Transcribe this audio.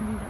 Mira.